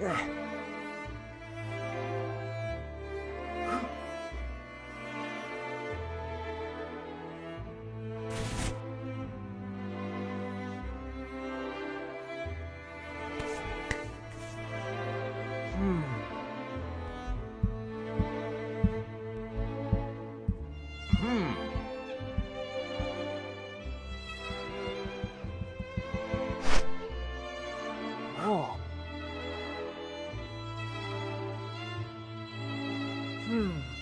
Oh. Hmm.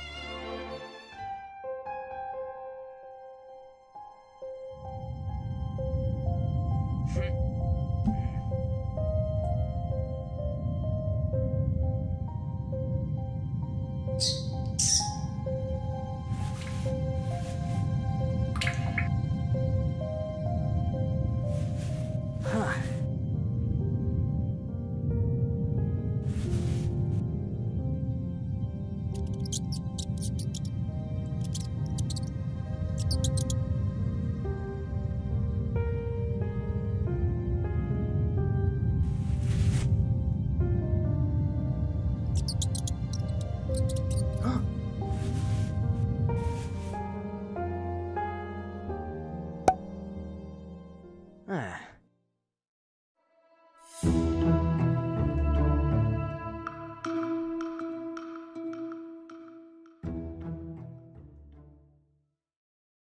Ah.